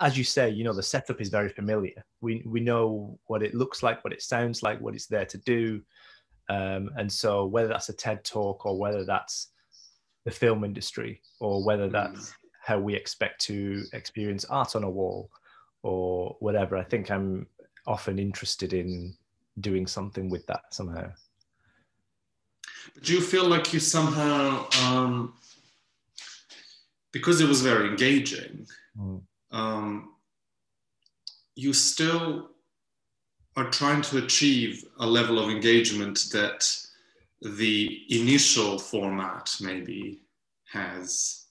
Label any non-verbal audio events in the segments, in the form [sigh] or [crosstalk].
as you say, you know, the setup is very familiar. We we know what it looks like, what it sounds like, what it's there to do, um, and so whether that's a TED talk or whether that's the film industry or whether that's how we expect to experience art on a wall or whatever, I think I'm often interested in doing something with that somehow. But do you feel like you somehow, um, because it was very engaging, mm. Um, you still are trying to achieve a level of engagement that the initial format maybe has?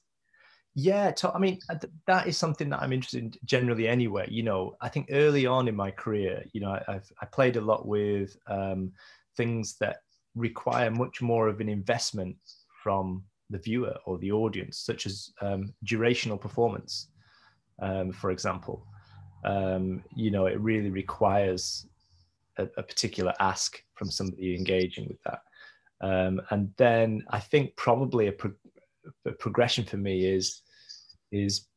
Yeah, I mean that is something that I'm interested in generally anyway. You know, I think early on in my career, you know, I've I played a lot with um, things that require much more of an investment from the viewer or the audience, such as um, durational performance, um, for example. Um, you know, it really requires a, a, particular ask from somebody engaging with that. Um, and then I think probably a, pro- a progression for me is is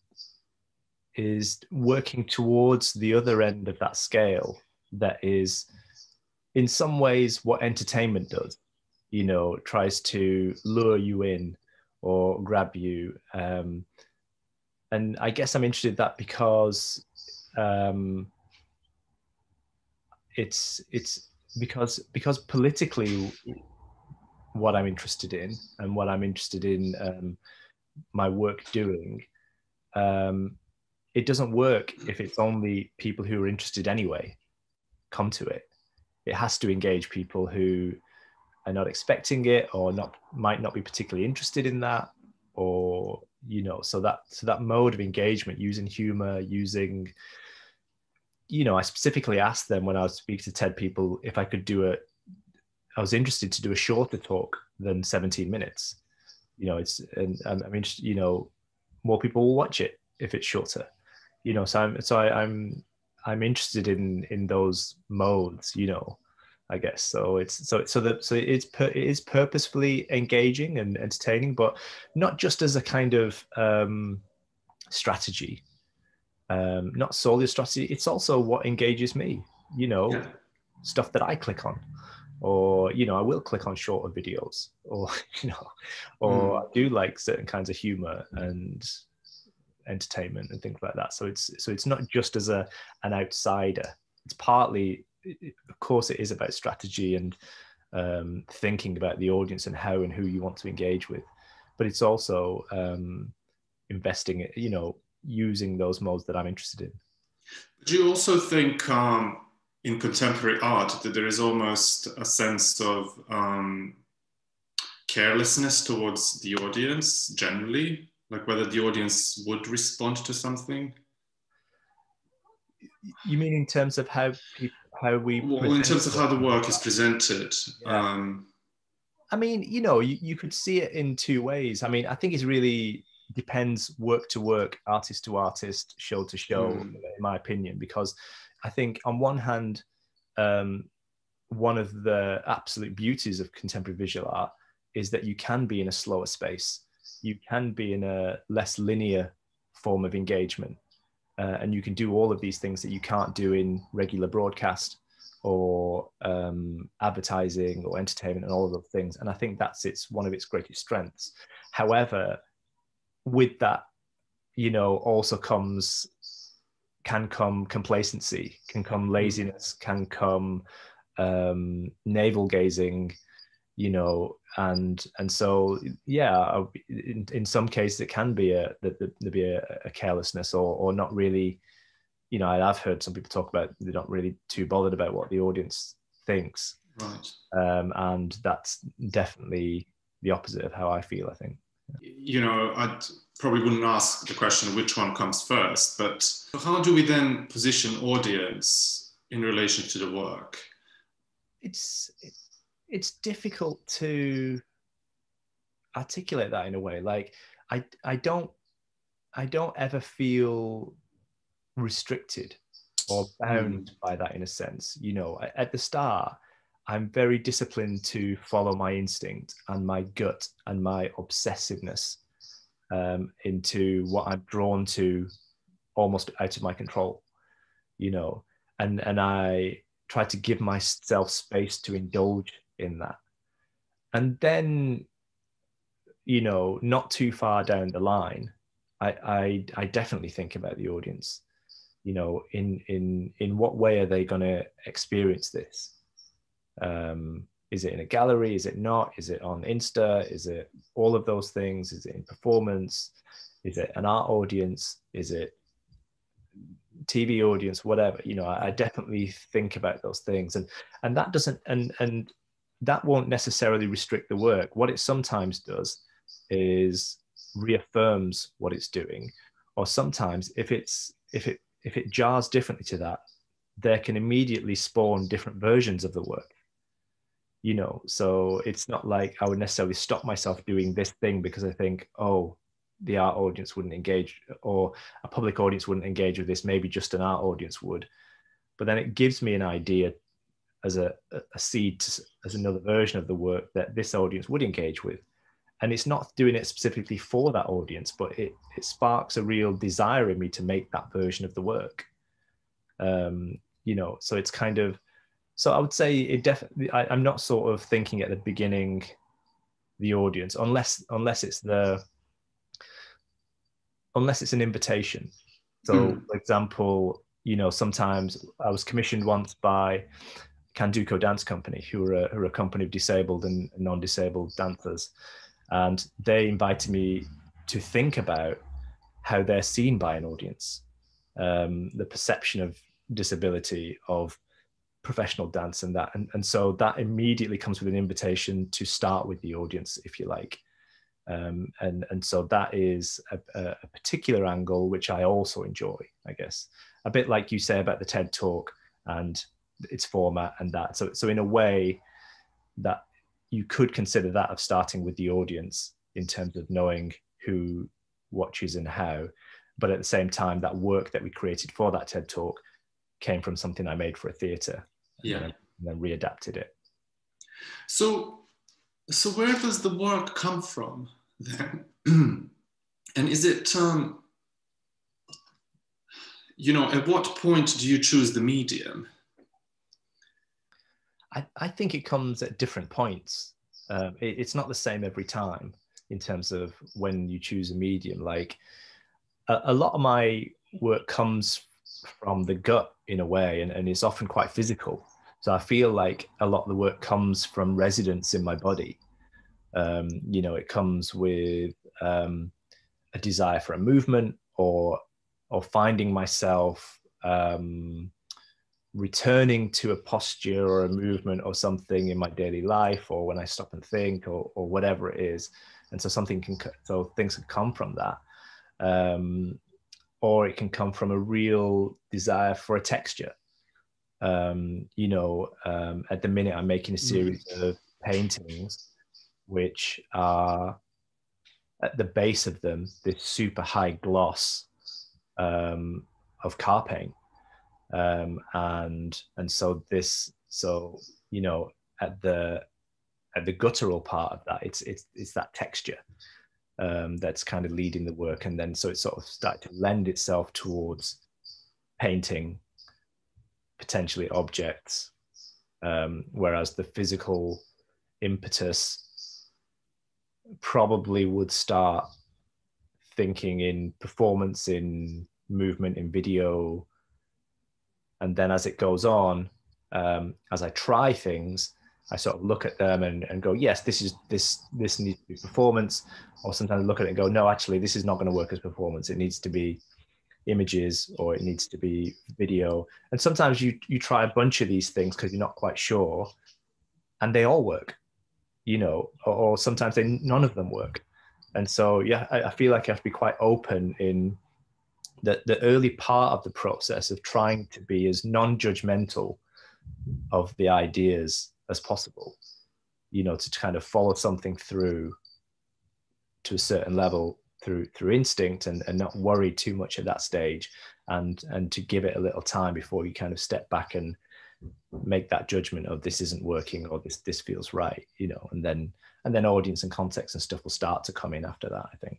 is working towards the other end of that scale that is in some ways what entertainment does you know tries to lure you in or grab you um, and i guess i'm interested in that because um, it's it's because because politically what i'm interested in and what i'm interested in um, my work doing um, it doesn't work if it's only people who are interested anyway come to it. It has to engage people who are not expecting it or not might not be particularly interested in that or you know so that so that mode of engagement using humor using you know i specifically asked them when i was speaking to ted people if i could do a i was interested to do a shorter talk than 17 minutes. You know it's and, and i mean you know more people will watch it if it's shorter. You know so i'm so I, i'm i'm interested in in those modes you know i guess. So it's so so that so it's per, it is purposefully engaging and entertaining but not just as a kind of um strategy. Um not solely a strategy it's also what engages me you know yeah. stuff that i click on. Or you know i will click on shorter videos [laughs] or you know or mm. i do like certain kinds of humor and entertainment and things like that. So it's so it's not just as a an outsider. It's partly of course it is about strategy and um, thinking about the audience and how and who you want to engage with. But it's also um, investing you know using those modes that i'm interested in. Do you also think um, in contemporary art that there is almost a sense of um, carelessness towards the audience generally, like whether the audience would respond to something. You mean in terms of how people, how we? Well, in terms of how the work is presented. Yeah. Um, I mean, you know, you, you could see it in two ways. I mean, I think it's really depends work to work, artist to artist, show to show, mm. in my opinion, because I think on one hand, um, one of the absolute beauties of contemporary visual art is that you can be in a slower space. You can be in a less linear form of engagement. Uh, and you can do all of these things that you can't do in regular broadcast or um, advertising or entertainment and all of those things. And I think that's its one of its greatest strengths. However, with that, you know, also comes can come complacency, can come hmm. laziness, can come um, navel gazing, you know, and and so yeah, in, in some cases it can be a that there be a, a, carelessness or or not really, you know, I've heard some people talk about they're not really too bothered about what the audience thinks, right? Um, and that's definitely the opposite of how I feel. I think. You know, I'd probably wouldn't ask the question which one comes first, but how do we then position audience in relation to the work? It's it's difficult to articulate that in a way. Like I I don't I don't ever feel restricted or bound mm. by that in a sense. You know, at the start, I'm very disciplined to follow my instinct and my gut and my obsessiveness um, into what I'm drawn to almost out of my control, you know, and and I try to give myself space to indulge in that. And then, you know, not too far down the line, I I, I definitely think about the audience. You know, in in in what way are they going to experience this? Um, is it in a gallery? Is it not? Is it on Insta? Is it all of those things? Is it in performance? Is it an art audience? Is it TV audience? Whatever. You know, I, I definitely think about those things, and and that doesn't and and that won't necessarily restrict the work. What it sometimes does is reaffirms what it's doing, or sometimes if it's if it if it jars differently to that, there can immediately spawn different versions of the work. You know so it's not like i would necessarily stop myself doing this thing because i think oh the art audience wouldn't engage or a public audience wouldn't engage with this. Maybe just an art audience would. But then it gives me an idea as a, a seed to, as another version of the work that this audience would engage with and it's not doing it specifically for that audience but it, it sparks a real desire in me to make that version of the work um, you know so it's kind of so I would say it definitely. I'm not sort of thinking at the beginning the audience unless unless it's the unless it's an invitation. So, mm. for example, you know, sometimes I was commissioned once by Candoco Dance Company, who are a, who are a company of disabled and non-disabled dancers, and they invited me to think about how they're seen by an audience, um, the perception of disability, of professional dance and that. And, and so that immediately comes with an invitation to start with the audience if you like. Um, and and so that is a, a, particular angle which I also enjoy I guess. A bit like you say about the TED talk and its format and that. So so in a way that you could consider that of starting with the audience in terms of knowing who watches and how. But at the same time that work that we created for that TED talk came from something I made for a theatre yeah. And then readapted it. So so where does the work come from then? [clears throat] And is it um you know at what point do you choose the medium i, I think it comes at different points. Um, it, it's not the same every time in terms of when you choose a medium. Like a, a lot of my work comes from the gut in a way and, and it's often quite physical. So i feel like a lot of the work comes from residence in my body. Um, you know it comes with um, a desire for a movement or or finding myself um, returning to a posture or a movement or something in my daily life or when i stop and think or, or whatever it is and so something can so things can come from that um, or it can come from a real desire for a texture. Um, you know, um, at the minute, I'm making a series mm. of paintings which are at the base of them this super high gloss um, of car paint, um, and and so this so you know at the at the guttural part of that, it's it's it's that texture um, that's kind of leading the work. And then so it sort of started to lend itself towards painting potentially objects, um, whereas the physical impetus probably would start thinking in performance, in movement, in video. And then as it goes on, um, as I try things, I sort of look at them and, and go, yes, this is this this needs to be performance. Or sometimes I look at it and go, no, actually, this is not going to work as performance. It needs to be images or it needs to be video. And sometimes you you try a bunch of these things because you're not quite sure, and they all work, you know, or, or sometimes they none of them work. And so yeah, I, I feel like I have to be quite open in the, the early part of the process of trying to be as non-judgmental of the ideas as possible you know to kind of follow something through to a certain level through through instinct and, and not worry too much at that stage and and to give it a little time before you kind of step back and make that judgment of this isn't working or this this feels right you know and then and then audience and context and stuff will start to come in after that i think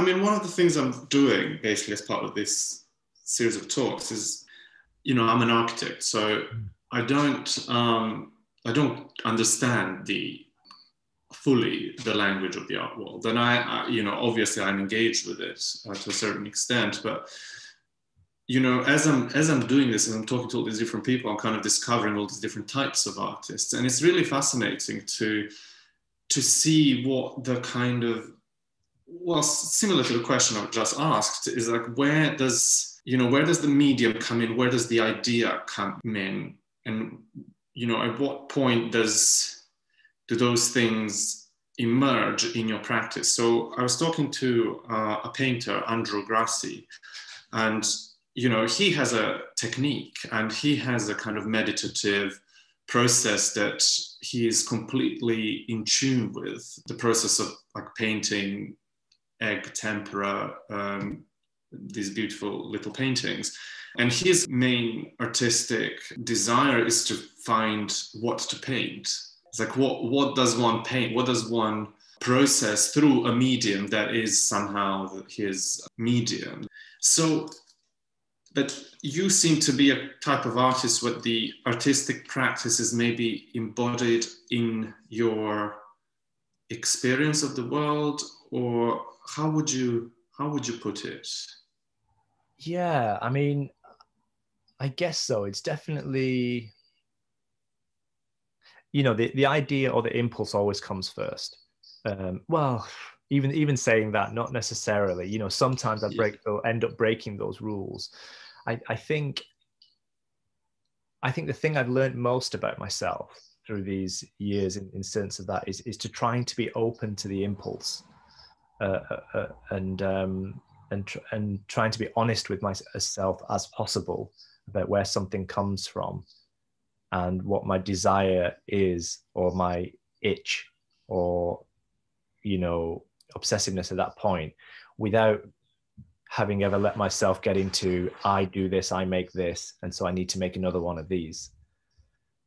I mean, one of the things I'm doing basically as part of this series of talks is, you know, I'm an architect, so I don't, um, I don't understand the fully the language of the art world. And I, I you know, obviously I'm engaged with it uh, to a certain extent, but you know, as I'm as I'm doing this and I'm talking to all these different people, I'm kind of discovering all these different types of artists, and it's really fascinating to to see what the kind of well, similar to the question I've just asked, is like where does you know where does the medium come in? Where does the idea come in? And you know, at what point does do those things emerge in your practice? So I was talking to uh, a painter, Andrew Grassie, and you know, he has a technique and he has a kind of meditative process that he is completely in tune with the process of like painting egg tempera um, these beautiful little paintings. And his main artistic desire is to find what to paint. It's like what what does one paint? What does one process through a medium that is somehow his medium? So but you seem to be a type of artist where the artistic practice is maybe embodied in your experience of the world or how would you how would you put it? Yeah i mean i guess so. It's definitely you know the, the idea or the impulse always comes first. Um, well even even saying that not necessarily. You know sometimes i break yeah. end up breaking those rules. I, I think I think the thing I've learned most about myself through these years in, in sense of that is, is to trying to be open to the impulse uh, uh, uh and um, and tr- and trying to be honest with myself as possible about where something comes from and what my desire is or my itch or you know obsessiveness at that point without having ever let myself get into I do this, I make this, and so I need to make another one of these.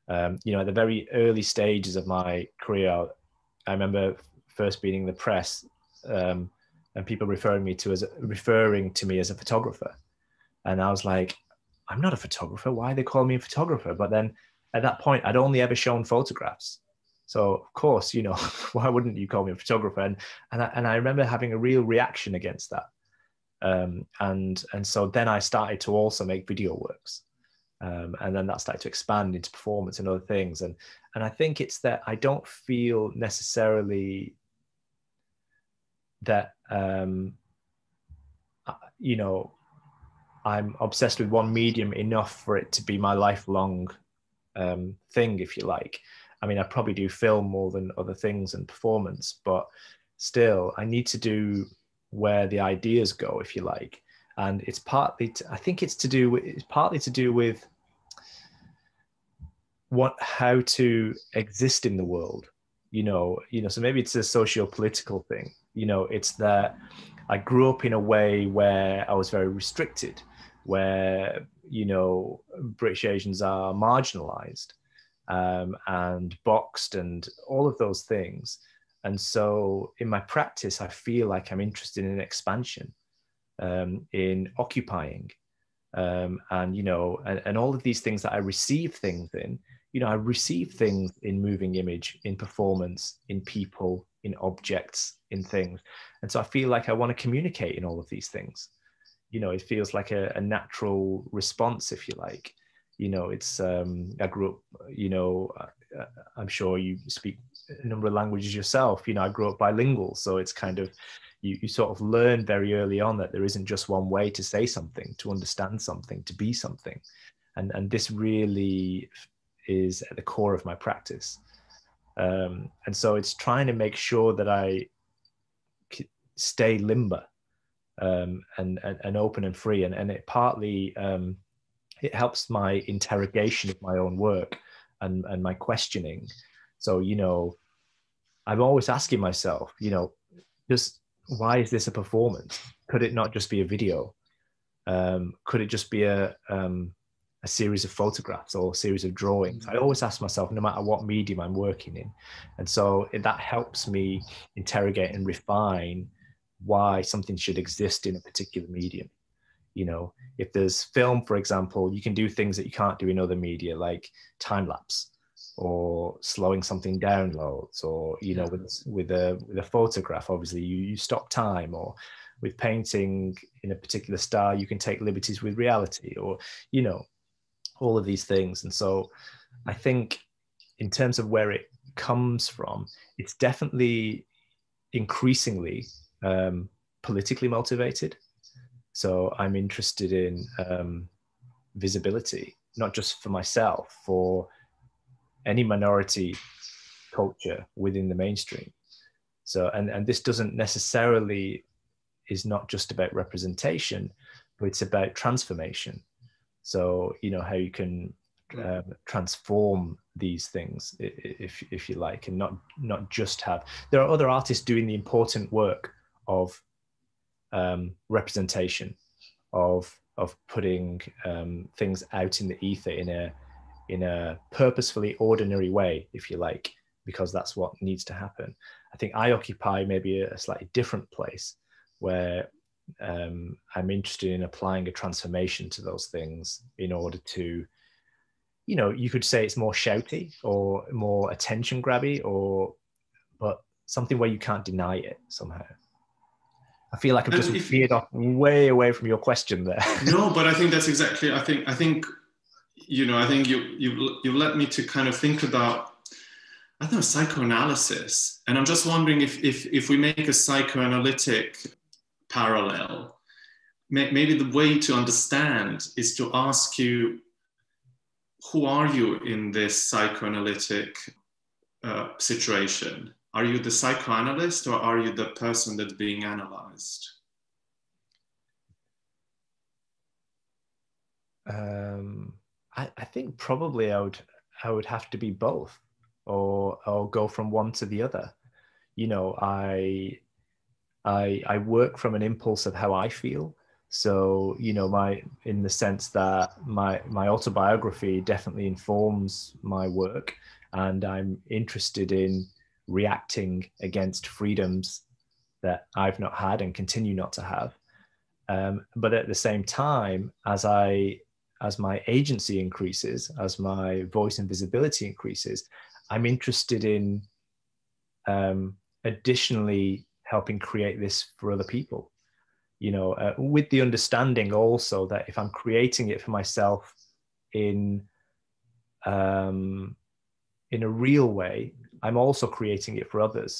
Um, you know, at the very early stages of my career, I remember first being in the press um, and people referring me to as referring to me as a photographer, and I was like, I'm not a photographer. Why they call me a photographer? But then at that point, I'd only ever shown photographs. So of course, you know, [laughs] why wouldn't you call me a photographer? And and I, and I remember having a real reaction against that um, and and so then I started to also make video works, um, and then that started to expand into performance and other things. And and I think it's that I don't feel necessarily that um, you know I'm obsessed with one medium enough for it to be my lifelong um, thing, if you like. I mean, I probably do film more than other things and performance, but still, I need to do where the ideas go, if you like. And it's partly, to, I think it's to do with, it's partly to do with what, how to exist in the world. You know, you know. So maybe it's a socio-political thing. You know, it's that I grew up in a way where I was very restricted, where you know British Asians are marginalized um, and boxed and all of those things. And so in my practice, I feel like I'm interested in expansion, um, in occupying, um, and you know, and, and all of these things that I receive things in. You know, I receive things in moving image, in performance, in people, in objects, in things, and so I feel like I want to communicate in all of these things. You know, it feels like a, a natural response, if you like. You know it's um i grew up you know uh, i'm sure you speak a number of languages yourself. You know i grew up bilingual so it's kind of you, you sort of learn very early on that there isn't just one way to say something to understand something to be something. And and this really is at the core of my practice um, and so it's trying to make sure that i stay limber um, and, and, and open and free and and it partly um, it helps my interrogation of my own work and and my questioning so, you know, I'm always asking myself, you know, just why is this a performance? Could it not just be a video? Um, could it just be a, um, a series of photographs or a series of drawings? I mm. always ask myself, no matter what medium I'm working in. And so that helps me interrogate and refine why something should exist in a particular medium you know if there's film for example you can do things that you can't do in other media like time lapse or slowing something down loads or you know with with a with a photograph obviously you, you stop time or with painting in a particular style you can take liberties with reality or you know all of these things and so i think in terms of where it comes from it's definitely increasingly um, politically motivated so I'm interested in um, visibility, not just for myself, for any minority culture within the mainstream. So, and, and this doesn't necessarily is not just about representation, but it's about transformation. So, you know, how you can um, transform these things, if, if you like, and not, not just have, there are other artists doing the important work of um, representation of of putting um, things out in the ether in a in a purposefully ordinary way, if you like, because that's what needs to happen. I think I occupy maybe a, slightly different place where um, I'm interested in applying a transformation to those things in order to, you know, you could say it's more shouty or more attention grabby, or but something where you can't deny it somehow. I feel like I've just if, veered off way away from your question there. [laughs] no, but I think that's exactly. I think I think you know I think you you you led me to kind of think about I don't know psychoanalysis, and I'm just wondering if if if we make a psychoanalytic parallel, maybe the way to understand is to ask you who are you in this psychoanalytic uh, situation are you the psychoanalyst or are you the person that's being analyzed? Um, I, I think probably I would I would have to be both, or or go from one to the other. You know, I I I work from an impulse of how I feel. So you know, my in the sense that my my autobiography definitely informs my work, and I'm interested in reacting against freedoms that I've not had and continue not to have. Um, but at the same time, as I as my agency increases, as my voice and visibility increases, I'm interested in um, additionally helping create this for other people. You know, uh, with the understanding also that if I'm creating it for myself in um, in a real way, I'm also creating it for others,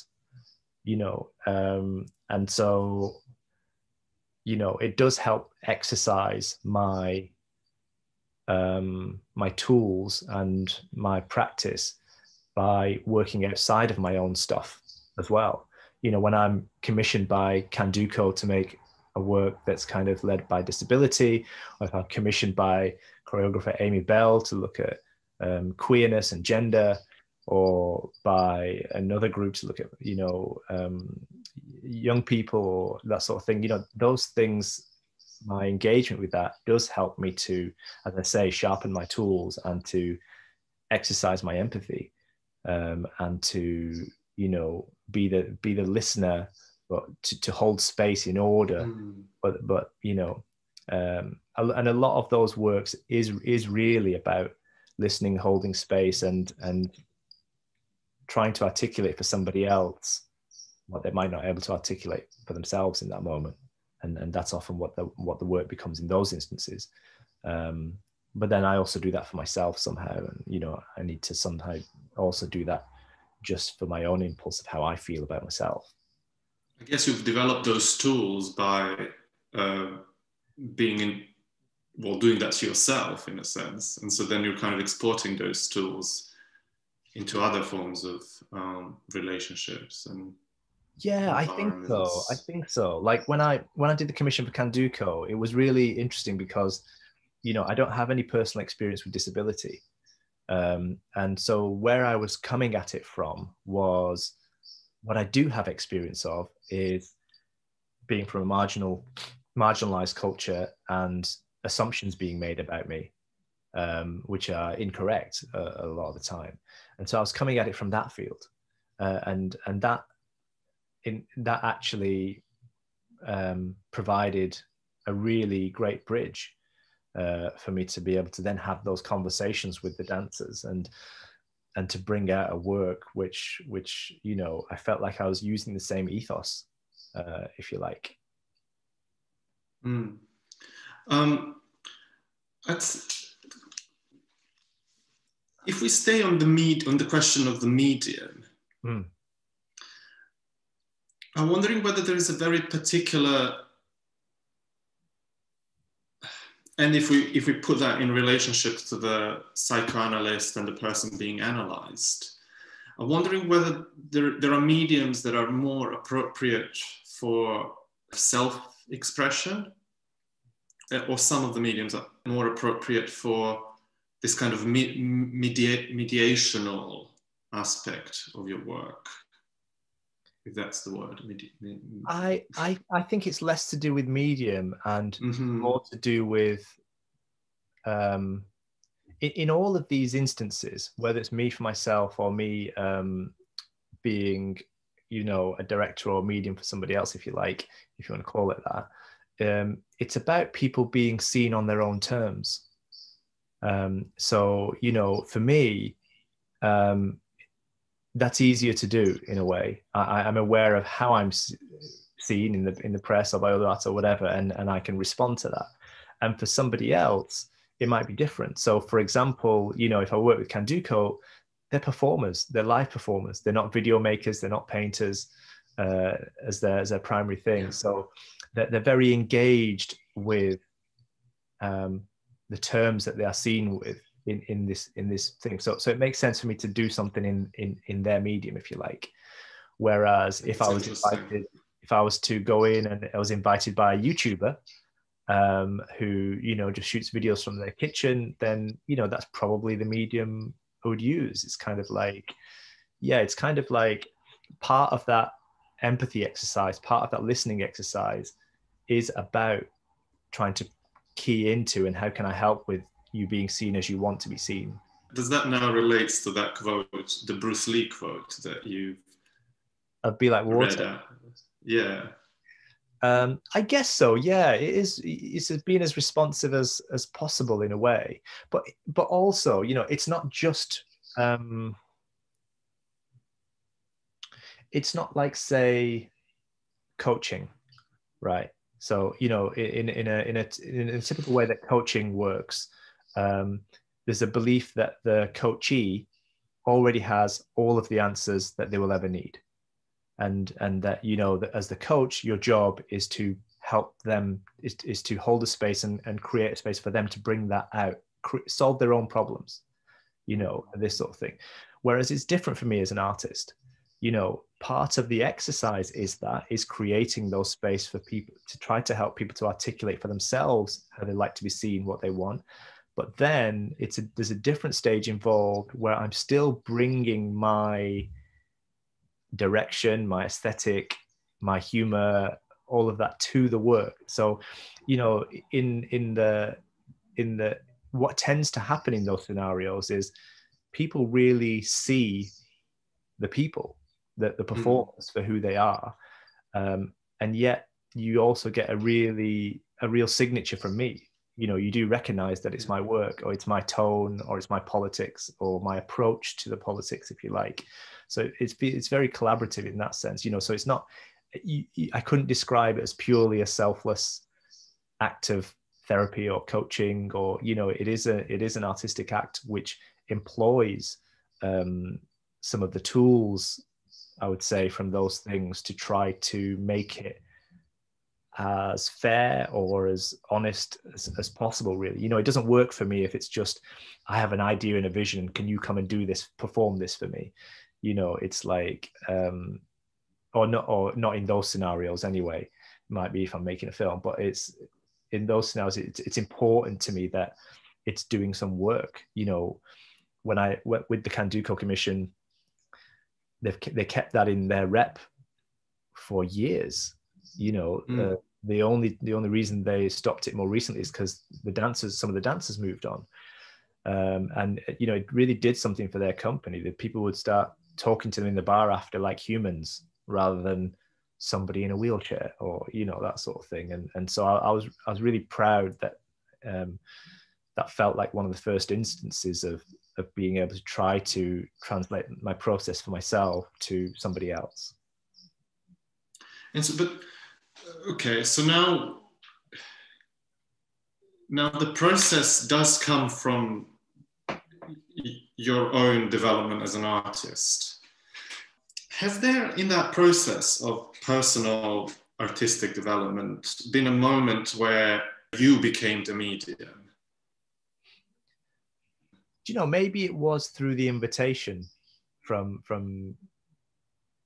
you know. Um, and so, you know, it does help exercise my um, my tools and my practice by working outside of my own stuff as well. You know, when I'm commissioned by Candoco to make a work that's kind of led by disability, or if I'm commissioned by choreographer Amy Bell to look at um, queerness and gender, or by another group to look at you know um, young people or that sort of thing you know those things my engagement with that does help me to as i say sharpen my tools and to exercise my empathy um, and to you know be the be the listener but to, to hold space in order. Mm. but but you know um, and a lot of those works is is really about listening holding space and and trying to articulate for somebody else what they might not be able to articulate for themselves in that moment. And and that's often what the what the work becomes in those instances. Um, but then i also do that for myself somehow and you know i need to somehow also do that just for my own impulse of how i feel about myself. I guess you've developed those tools by uh, being in well doing that to yourself in a sense. And so then you're kind of exporting those tools into other forms of um, relationships and yeah i think so. i think so. Like when i when i did the commission for candoco it was really interesting because you know i don't have any personal experience with disability um, and so where i was coming at it from was what i do have experience of is being from a marginal marginalized culture and assumptions being made about me um, which are incorrect uh, a lot of the time. And so I was coming at it from that field, uh, and and that in that actually um, provided a really great bridge uh, for me to be able to then have those conversations with the dancers and and to bring out a work which which you know I felt like I was using the same ethos, uh, if you like. Mm. Um, if we stay on the med- on the question of the medium, mm. I'm wondering whether there is a very particular and if we if we put that in relationship to the psychoanalyst and the person being analyzed i'm wondering whether there, there are mediums that are more appropriate for self-expression uh, or some of the mediums are more appropriate for this kind of media, mediational aspect of your work if that's the word. I, I, I think it's less to do with medium and mm-hmm. more to do with um, in, in, all of these instances, whether it's me for myself or me um, being, you know, a director or medium for somebody else, if you like, if you want to call it that, um, it's about people being seen on their own terms. Um, so, you know, for me, um, that's easier to do in a way. I, am aware of how I'm seen in the in the press or by other artists or whatever, and and I can respond to that. And for somebody else, it might be different. So, for example, you know, if I work with Candoco, they're performers, they're live performers. They're not video makers, they're not painters uh, as their as their primary thing. So, they're, they're very engaged with um, the terms that they are seen with in, in this in this thing. So so it makes sense for me to do something in in in their medium, if you like. Whereas if I was invited, if I was to go in and I was invited by a YouTuber um, who you know just shoots videos from their kitchen, then you know that's probably the medium I would use. It's kind of like, yeah, it's kind of like part of that empathy exercise, part of that listening exercise is about trying to key into and how can I help with you being seen as you want to be seen. Does that now relate to that quote, the Bruce Lee quote that you? I'd be like water. Yeah. Um, I guess so. Yeah, it is. It's being as responsive as as possible in a way, but but also, you know, it's not just. Um, it's not like say, coaching, right? So you know, in in a in a in a typical way that coaching works, um, there's a belief that the coachee already has all of the answers that they will ever need. And and that you know that as the coach your job is to help them is, is to hold a space and, and create a space for them to bring that out solve their own problems you know this sort of thing. Whereas it's different for me as an artist. You know part of the exercise is that is creating those space for people to try to help people to articulate for themselves how they like to be seen what they want but then it's a, there's a different stage involved where i'm still bringing my direction my aesthetic my humor all of that to the work so you know in in the in the what tends to happen in those scenarios is people really see the people the, the mm-hmm. performers mm. for who they are um, and yet you also get a really a real signature from me you know you do recognize that it's my work or it's my tone or it's my politics or my approach to the politics if you like. So it's it's very collaborative in that sense you know so it's not you, you, i couldn't describe it as purely a selfless act of therapy or coaching or you know it is a it is an artistic act which employs um, some of the tools i would say from those things to try to make it as fair or as honest as, as, possible really. You know it doesn't work for me if it's just i have an idea and a vision. Can you come and do this perform this for me? You know it's like um or not or not in those scenarios anyway it might be if i'm making a film but it's in those scenarios it's, it's important to me that it's doing some work. You know when i with the candoco commission they've they kept that in their rep for years you know mm. uh, the only the only reason they stopped it more recently is because the dancers some of the dancers moved on. Um, and you know it really did something for their company that people would start talking to them in the bar after like humans rather than somebody in a wheelchair or you know that sort of thing. And and so i, I was i was really proud that um, that felt like one of the first instances of of being able to try to translate my process for myself to somebody else. And so but okay so now now the process does come from your own development as an artist has there in that process of personal artistic development been a moment where you became the medium Do you know maybe it was through the invitation from from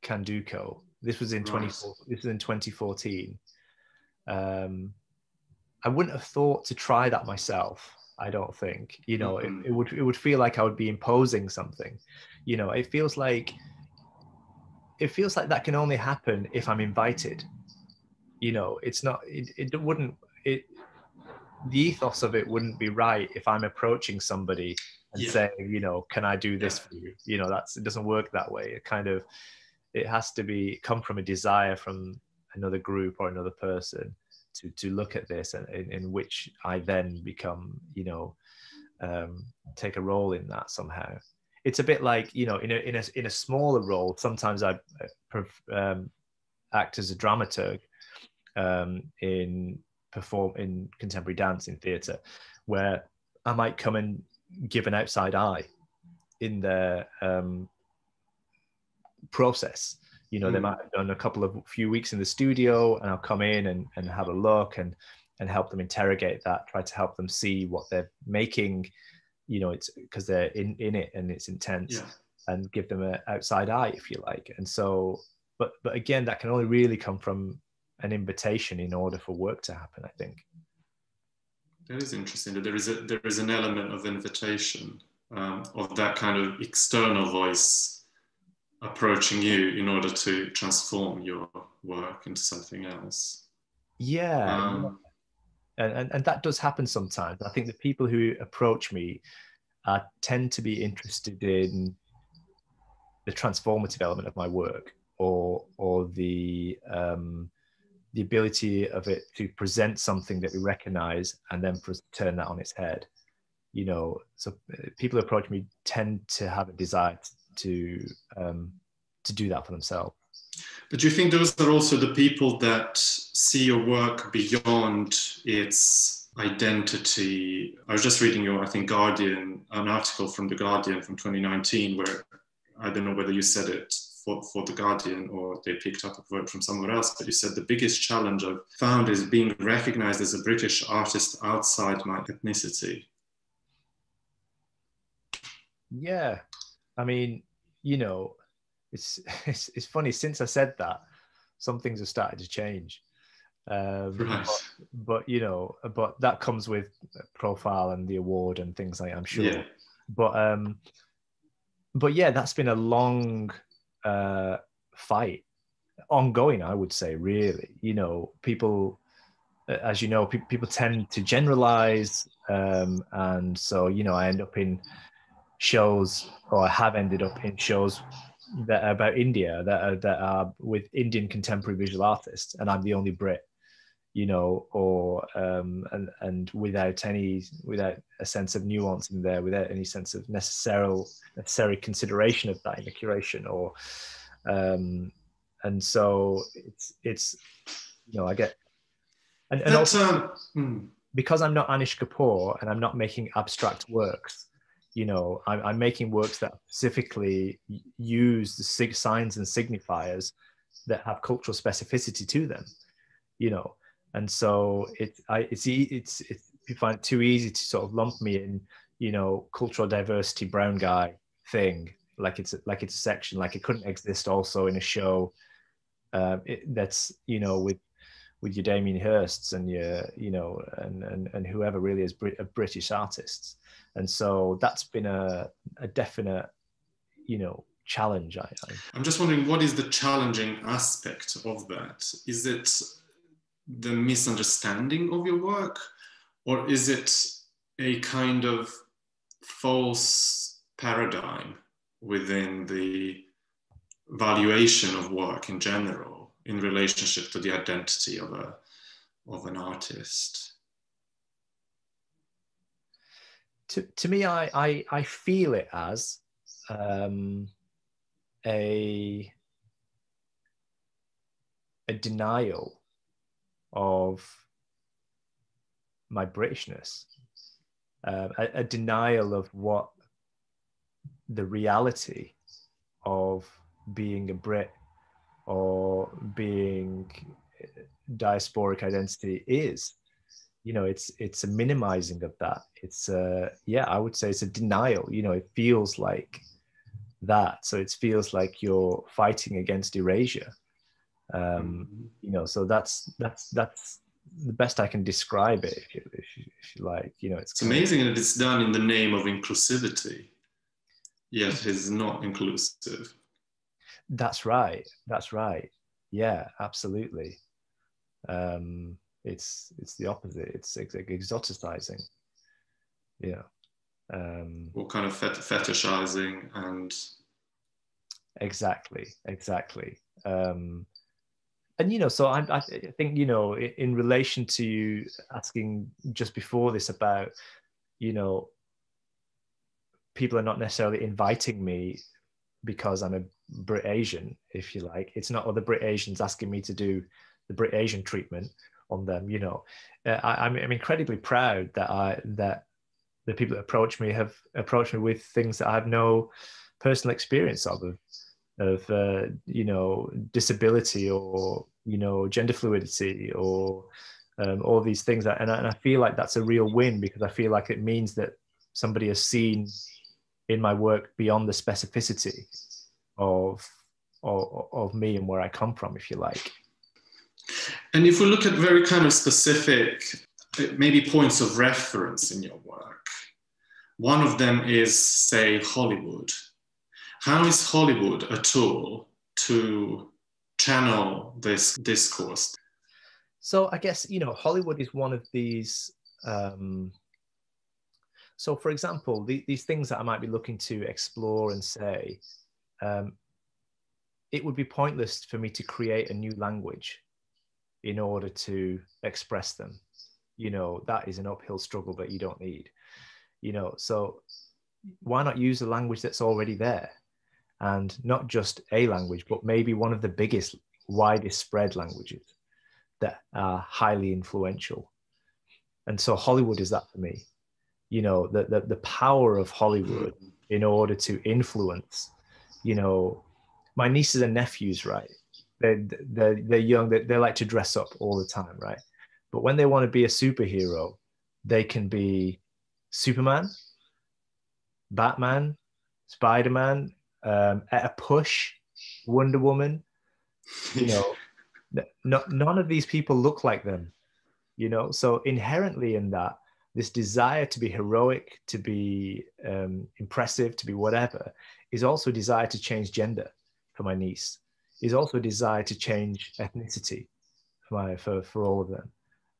Candoco. This was in right. 20, this was in 2014. Um, I wouldn't have thought to try that myself. I don't think. You know, mm-hmm. it, it would it would feel like I would be imposing something. You know, it feels like it feels like that can only happen if I'm invited. You know, it's not. It, it wouldn't. It the ethos of it wouldn't be right if I'm approaching somebody and yeah. saying, you know, can I do this yeah. for you? You know, that's it doesn't work that way. It kind of it has to be come from a desire from another group or another person to to look at this and in, in which I then become, you know, um, take a role in that somehow. It's a bit like you know, in a in a in a smaller role. Sometimes I um, act as a dramaturg um, in perform in contemporary dance in theatre, where I might come and give an outside eye in their um, process. You know, mm. they hmm. might have done a couple of few weeks in the studio, and I'll come in and, and have a look and and help them interrogate that. Try to help them see what they're making. You know, it's because they're in in it and it's intense, yeah. and give them an outside eye, if you like. And so, but but again, that can only really come from an invitation in order for work to happen. I think. That is interesting. That there is a there is an element of invitation um, of that kind of external voice approaching you in order to transform your work into something else. Yeah. Um, and, and, and that does happen sometimes. I think the people who approach me uh, tend to be interested in the transformative element of my work or or the um, the ability of it to present something that we recognize and then for us to turn that on its head you know so uh, people who approach me tend to have a desire to um, to do that for themselves but do you think those are also the people that see your work beyond its identity i was just reading your i think guardian an article from the guardian from 2019 where i don't know whether you said it for, for The Guardian or they picked up a quote from somewhere else, but you said the biggest challenge I've found is being recognized as a British artist outside my ethnicity. Yeah. I mean, you know, it's, [laughs] it's, it's funny, since I said that, some things have started to change. Um, but, but, you know, but that comes with profile and the award and things like I'm sure. Yeah. But um, but yeah, that's been a long uh, fight ongoing i would say really you know people uh, as you know pe- people tend to generalize um, and so you know i end up in shows or i have ended up in shows that are about india that are, that are with indian contemporary visual artists and i'm the only brit you know or um, and and without any without a sense of nuance in there without any sense of necessary necessary consideration of that in the curation or um, and so it's it's you know I get and, and also um, hmm. because I'm not Anish Kapoor and I'm not making abstract works you know I'm, I'm making works that specifically use the sig- signs and signifiers that have cultural specificity to them you know? And so it I, it's it's it's you find it too easy to sort of lump me in you know cultural diversity brown guy thing. Like it's like it's a section like it couldn't exist also in a show uh, it, that's you know with with your Damien Hirsts and your you know and and, and whoever really is Brit- British artists. And so that's been a, a definite you know challenge I, I i'm just wondering what is the challenging aspect of that? Is it the misunderstanding of your work or is it a kind of false paradigm within the valuation of work in general in relationship to the identity of a of an artist? To, to me I, I i feel it as um a a denial of my britishness. Uh, a, a denial of what the reality of being a Brit or being diasporic identity is. You know, it's it's a minimizing of that. It's a yeah, I would say it's a denial. You know, it feels like that. So it feels like you're fighting against erasure. Um, mm-hmm. you know, so that's that's that's the best I can describe it, if you, if you, if you like. You know, it's, it's amazing that it's done in the name of inclusivity, yet it's not inclusive. That's right. That's right. Yeah, absolutely. Um, it's it's the opposite. It's ex- exoticizing. Yeah. Um, or kind of fet- fetishizing and. Exactly. Exactly. Um, and you know, so I, I think you know, in, in relation to you asking just before this about, you know, people are not necessarily inviting me because I'm a Brit Asian, if you like. It's not other Brit Asians asking me to do the Brit Asian treatment on them. You know, uh, I, am incredibly proud that I that the people that approach me have approached me with things that I have no personal experience of, of, of uh, you know, disability or you know, gender fluidity or um, all these things. And I, and I feel like that's a real win because I feel like it means that somebody has seen in my work beyond the specificity of, of, of me and where I come from, if you like. And if we look at very kind of specific, maybe points of reference in your work, one of them is, say, Hollywood. How is Hollywood a tool to channel this discourse? So I guess you know Hollywood is one of these. Um, so, for example, the, these things that I might be looking to explore and say, um, it would be pointless for me to create a new language in order to express them. You know, that is an uphill struggle that you don't need. You know, so why not use a language that's already there? And not just a language, but maybe one of the biggest, widest spread languages that are highly influential. And so Hollywood is that for me. You know, the, the, the power of Hollywood in order to influence, you know, my nieces and nephews, right? They're, they're, they're young, they, they like to dress up all the time, right? But when they want to be a superhero, they can be Superman, Batman, Spider Man, um, at a push, Wonder Woman. You know, [laughs] no, none of these people look like them. You know, so inherently in that, this desire to be heroic, to be um, impressive, to be whatever, is also a desire to change gender for my niece. Is also a desire to change ethnicity for my for, for all of them.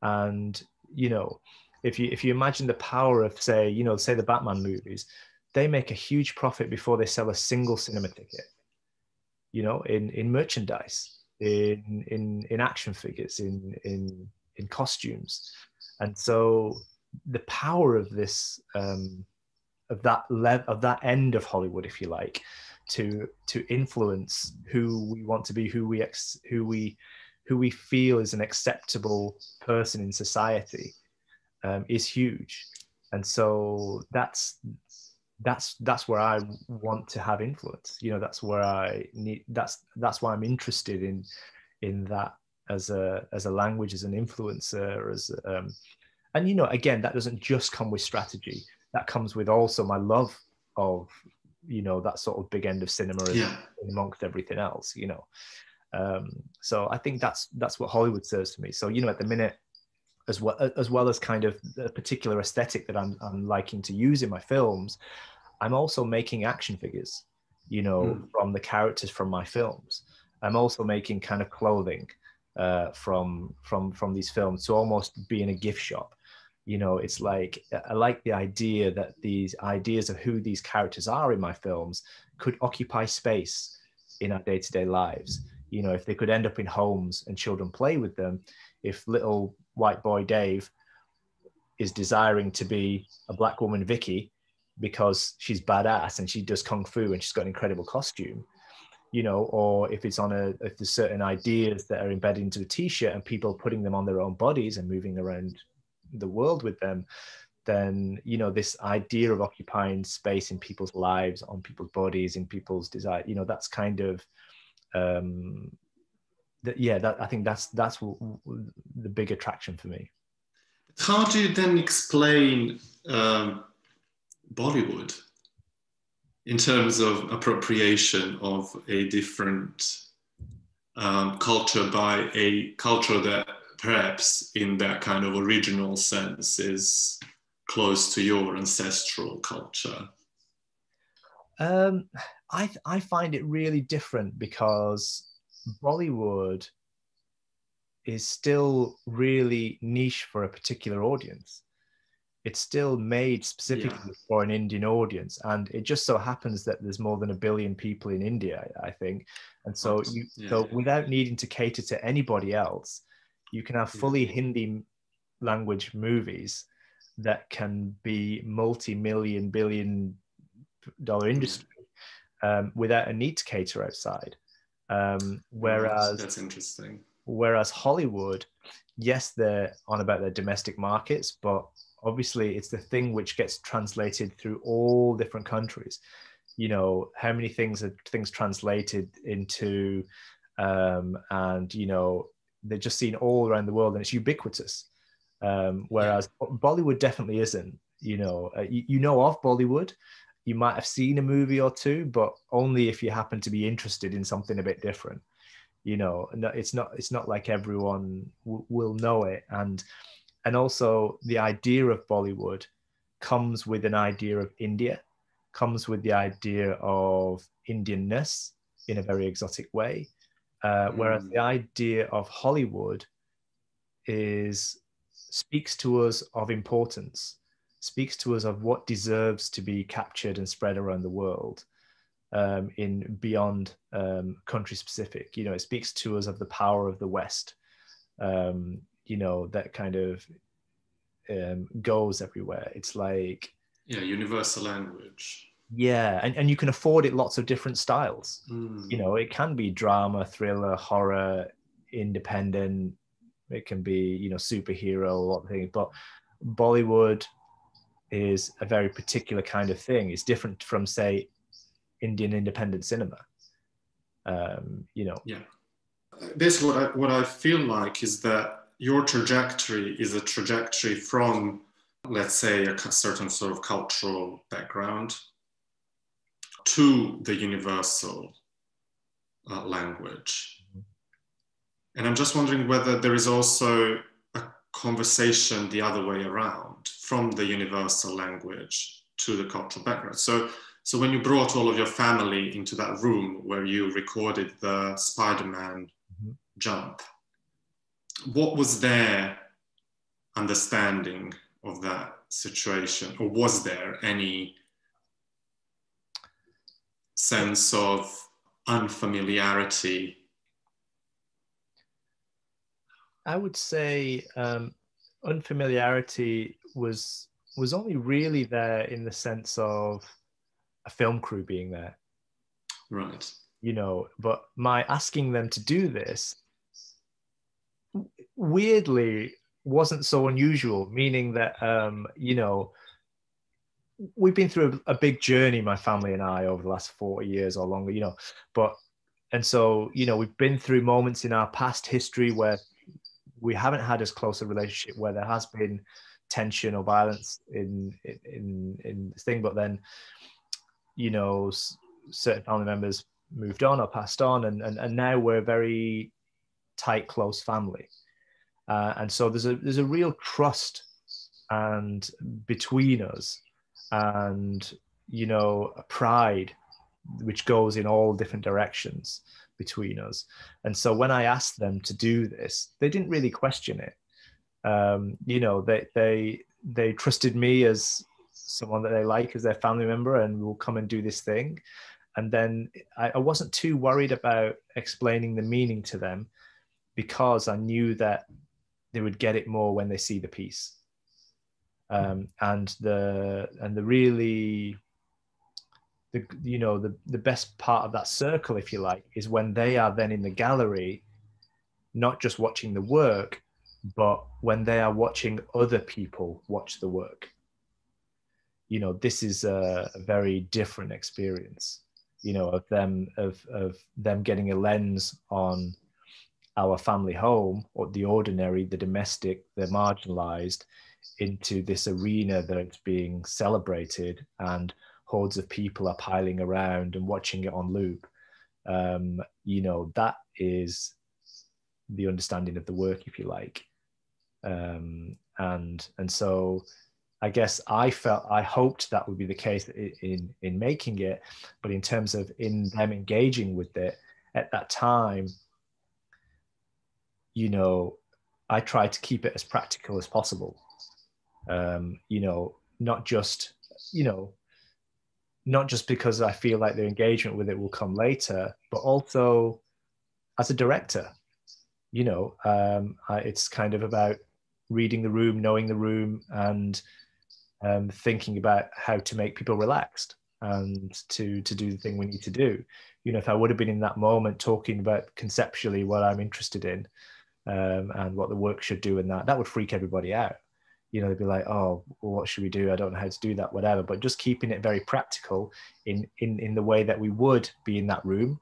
And you know, if you if you imagine the power of say, you know, say the Batman movies, they make a huge profit before they sell a single cinema ticket. You know, in in merchandise, in in in action figures, in in in costumes, and so the power of this um, of that le- of that end of Hollywood, if you like, to to influence who we want to be, who we ex- who we who we feel is an acceptable person in society, um, is huge, and so that's that's that's where I want to have influence. You know, that's where I need. That's that's why I'm interested in in that as a as a language, as an influencer, as um, and you know, again, that doesn't just come with strategy. That comes with also my love of you know that sort of big end of cinema yeah. amongst everything else. You know, um, so I think that's that's what Hollywood serves to me. So you know, at the minute, as well as well as kind of the particular aesthetic that I'm, I'm liking to use in my films i'm also making action figures you know mm. from the characters from my films i'm also making kind of clothing uh, from from from these films to almost be in a gift shop you know it's like uh, i like the idea that these ideas of who these characters are in my films could occupy space in our day-to-day lives. You know if they could end up in homes and children play with them if little white boy dave is desiring to be a black woman vicky because she's badass and she does kung fu and she's got an incredible costume you know or if it's on a if there's certain ideas that are embedded into a t-shirt and people putting them on their own bodies and moving around the world with them then you know this idea of occupying space in people's lives on people's bodies in people's desire you know that's kind of um that yeah that i think that's that's the big attraction for me. How do you then explain um, bollywood in terms of appropriation of a different um, culture by a culture that perhaps in that kind of original sense is close to your ancestral culture? Um, I I find it really different because Bollywood is still really niche for a particular audience. It's still made specifically yeah. for an Indian audience, and it just so happens that there's more than a billion people in India, I think, and so you yeah, so without needing to cater to anybody else, you can have fully Hindi language movies that can be multi-million billion dollar industry um, without a need to cater outside. Um, whereas that's, that's interesting. whereas hollywood yes they're on about their domestic markets but obviously it's the thing which gets translated through all different countries. You know how many things are things translated into um, and you know they're just seen all around the world and it's ubiquitous um, whereas Bollywood definitely isn't. You know, uh, you, you know of Bollywood. You might have seen a movie or two, but only if you happen to be interested in something a bit different. You know, it's not it's not like everyone w- will know it, and and also the idea of Bollywood comes with an idea of India, comes with the idea of Indianness in a very exotic way, uh, whereas mm. the idea of Hollywood is speaks to us of importance, speaks to us of what deserves to be captured and spread around the world um, in beyond um, country specific. You know, it speaks to us of the power of the West. Um, you know, that kind of um, goes everywhere. It's like yeah, universal language. Yeah, and, and you can afford it lots of different styles. Mm. You know, it can be drama, thriller, horror, independent, it can be you know superhero a lot of things. But bollywood is a very particular kind of thing. It's different from say indian independent cinema. Um, you know. Yeah. Basically what I, what I feel like is that your trajectory is a trajectory from let's say a certain sort of cultural background to the universal uh, language and I'm just wondering whether there is also a conversation the other way around from the universal language to the cultural background. So, so when you brought all of your family into that room where you recorded the Spider-Man mm-hmm. jump, what was their understanding of that situation, or was there any sense of unfamiliarity I would say um, unfamiliarity was was only really there in the sense of a film crew being there. Right. You know, but my asking them to do this weirdly wasn't so unusual, meaning that um, you know, we've been through a, big journey, my family and I, over the last 40 years or longer, you know, but and so, you know, we've been through moments in our past history where we haven't had as close a relationship where there has been tension or violence in in in this thing but then you know certain family members moved on or passed on and and, and now we're a very tight close family. Uh, and so there's a there's a real trust and between us and you know a pride which goes in all different directions between us. And so when I asked them to do this, they didn't really question it. Um, you know, they they they trusted me as someone that they like as their family member and will come and do this thing. and then I, I wasn't too worried about explaining the meaning to them because I knew that they would get it more when they see the piece. Um, and the and the really the you know the the best part of that circle, if you like, is when they are then in the gallery, not just watching the work, but when they are watching other people watch the work. You know, this is a, a very different experience. You know, of them of of them getting a lens on our family home or the ordinary, the domestic, the marginalized into this arena that's being celebrated and hordes of people are piling around and watching it on loop. Um, you know, that is the understanding of the work, if you like. Um, and and so I guess I felt I hoped that would be the case in in making it, but in terms of in them engaging with it at that time, you know, I try to keep it as practical as possible. Um, you know, not just, you know, not just because I feel like the engagement with it will come later, but also as a director, you know, um, I, it's kind of about reading the room, knowing the room, and um, thinking about how to make people relaxed and to to do the thing we need to do. You know, if I would have been in that moment talking about conceptually what I'm interested in, um, and what the work should do and that that would freak everybody out you know they'd be like oh well, what should we do i don't know how to do that whatever but just keeping it very practical in in in the way that we would be in that room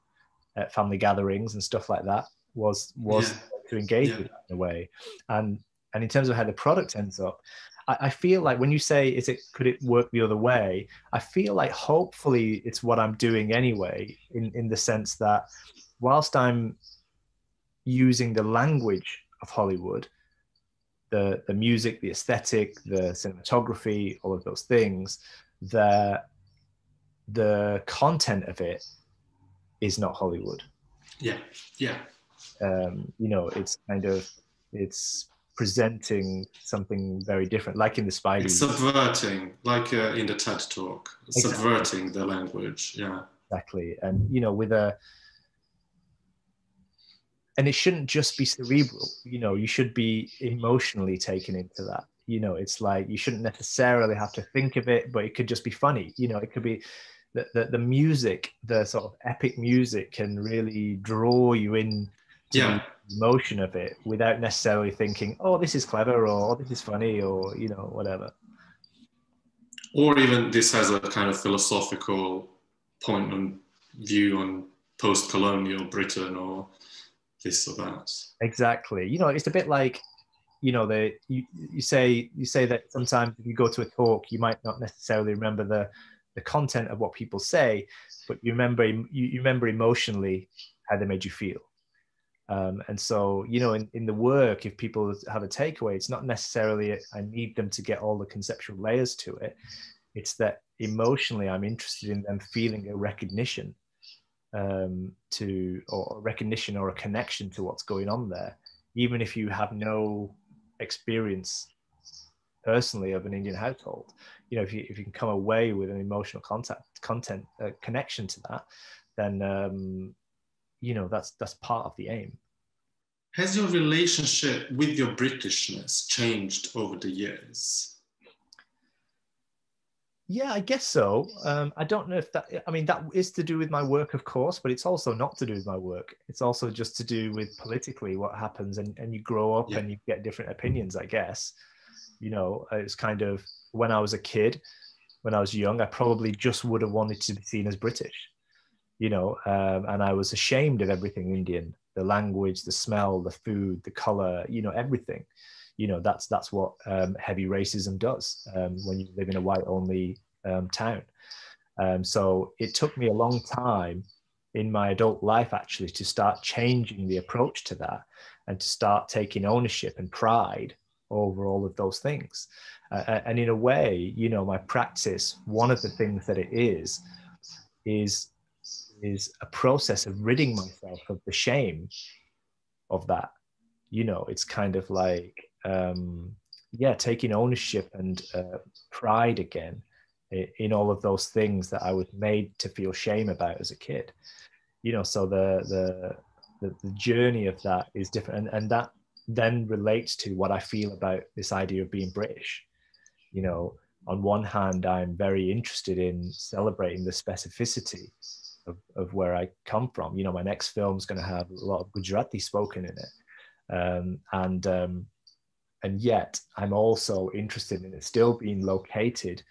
at family gatherings and stuff like that was was yeah. to engage yeah. with in a way and and in terms of how the product ends up I, I feel like when you say is it could it work the other way i feel like hopefully it's what i'm doing anyway in in the sense that whilst i'm using the language of Hollywood, the the music, the aesthetic, the cinematography, all of those things, the the content of it is not Hollywood. Yeah, yeah. Um, you know, it's kind of it's presenting something very different, like in the Spidey. It's subverting, like uh, in the TED Talk, exactly. subverting the language. Yeah, exactly. And you know, with a and it shouldn't just be cerebral you know you should be emotionally taken into that. You know it's like you shouldn't necessarily have to think of it but it could just be funny. You know it could be the, the, the music the sort of epic music can really draw you in yeah. the emotion of it without necessarily thinking oh this is clever or oh, this is funny or you know whatever. Or even this has a kind of philosophical point on view on post-colonial britain or this or that. Exactly. You know, it's a bit like, you know, the you, you say you say that sometimes if you go to a talk, you might not necessarily remember the the content of what people say, but you remember you, you remember emotionally how they made you feel. Um, and so, you know, in, in the work, if people have a takeaway, it's not necessarily I need them to get all the conceptual layers to it. It's that emotionally, I'm interested in them feeling a recognition um, to or recognition or a connection to what's going on there, even if you have no experience personally of an Indian household. You know, if you if you can come away with an emotional contact content uh, connection to that, then um, you know that's that's part of the aim. Has your relationship with your Britishness changed over the years? Yeah, I guess so. Um, I don't know if that, I mean, that is to do with my work, of course, but it's also not to do with my work. It's also just to do with politically what happens, and, and you grow up yeah. and you get different opinions, I guess. You know, it's kind of when I was a kid, when I was young, I probably just would have wanted to be seen as British, you know, um, and I was ashamed of everything Indian the language, the smell, the food, the color, you know, everything you know that's that's what um, heavy racism does um, when you live in a white only um, town. Um, so it took me a long time in my adult life actually to start changing the approach to that and to start taking ownership and pride over all of those things. Uh, and in a way, you know, my practice, one of the things that it is, is is a process of ridding myself of the shame of that. You know, it's kind of like um, yeah, taking ownership and uh, pride again in all of those things that I was made to feel shame about as a kid. You know, so the the the, the journey of that is different, and, and that then relates to what I feel about this idea of being British. You know, on one hand, I'm very interested in celebrating the specificity of, of where I come from. You know, my next film is going to have a lot of Gujarati spoken in it, um, and um, and yet I'm also interested in it still being located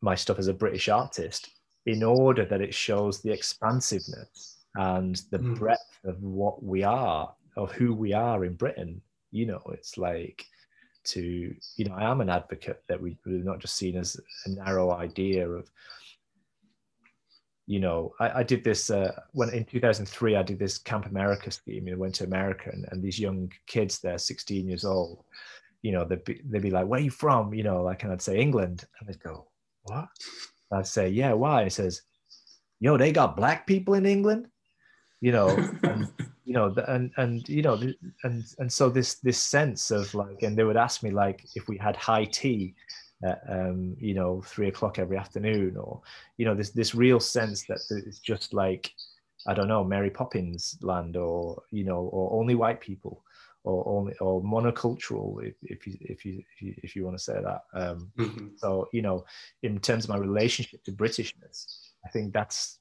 my stuff as a British artist in order that it shows the expansiveness and the mm. breadth of what we are, of who we are in Britain. You know, it's like to, you know, I am an advocate that we, we're not just seen as a narrow idea of, you know, I, I did this uh, when in 2003, I did this Camp America scheme. I went to America and, and these young kids there, 16 years old, you know, they'd be, they'd be like, where are you from? You know, like, and I'd say England. And they'd go, what? I'd say, yeah, why? He says, yo, they got black people in England, you know, and, [laughs] you know, and, and, you know, and, and so this, this sense of like, and they would ask me like, if we had high tea, at, um, you know, three o'clock every afternoon or, you know, this, this real sense that it's just like, I don't know, Mary Poppins land or, you know, or only white people or only or monocultural if, if you if you if you, if you want to say that um, mm-hmm. so you know in terms of my relationship to britishness i think that's